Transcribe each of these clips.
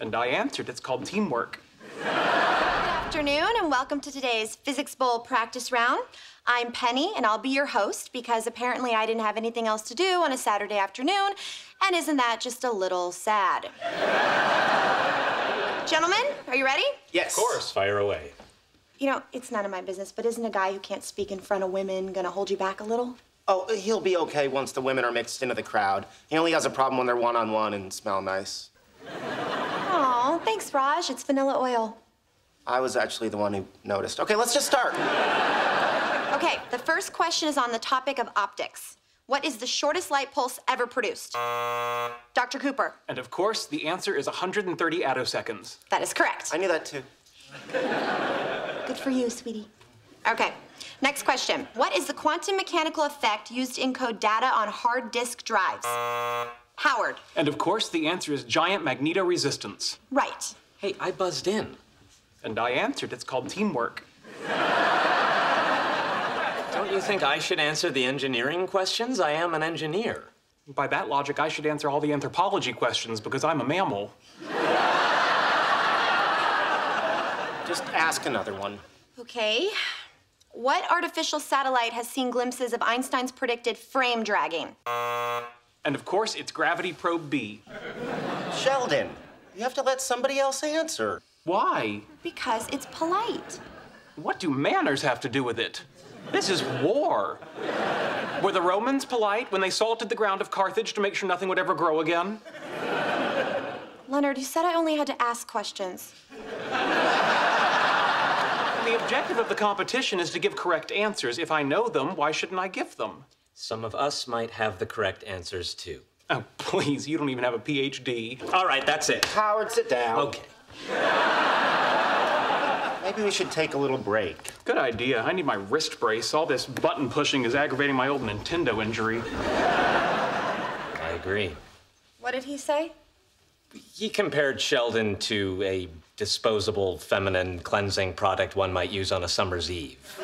And I answered, it's called teamwork. Good afternoon and welcome to today's Physics Bowl practice round. I'm Penny and I'll be your host because apparently I didn't have anything else to do on a Saturday afternoon, and isn't that just a little sad? Gentlemen, are you ready? Yes. Of course, fire away. You know, it's none of my business, but isn't a guy who can't speak in front of women gonna hold you back a little? Oh, he'll be okay once the women are mixed into the crowd. He only has a problem when they're one on one and smell nice. Oh, thanks, Raj. It's vanilla oil. I was actually the one who noticed. Okay, let's just start. Okay, the first question is on the topic of optics. What is the shortest light pulse ever produced? Dr. Cooper, And of course, the answer is 130 attoseconds. that is correct. I knew that too. Good for you, sweetie. Okay, next question. What is the quantum mechanical effect used to encode data on hard disk drives? Howard, And of course, the answer is giant magnetoresistance. right. Hey, I buzzed in. And I answered, it's called teamwork. Don't you think I should answer the engineering questions? I am an engineer. By that logic, I should answer all the anthropology questions because I'm a mammal. Just ask another one. Okay. What artificial satellite has seen glimpses of Einstein's predicted frame dragging? And of course, it's Gravity Probe B. Sheldon, you have to let somebody else answer. Why? Because it's polite. What do manners have to do with it? This is war. Were the Romans polite when they salted the ground of Carthage to make sure nothing would ever grow again? Leonard, you said I only had to ask questions. The objective of the competition is to give correct answers. If I know them, why shouldn't I give them? Some of us might have the correct answers too. Oh, please, you don't even have a PhD. All right, that's it. Howard, sit down. Okay. Maybe we should take a little break. Good idea. I need my wrist brace. All this button pushing is aggravating my old Nintendo injury. I agree. What did he say? He compared Sheldon to a disposable feminine cleansing product one might use on a summer's eve.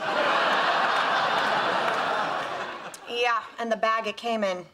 Yeah, and the bag it came in.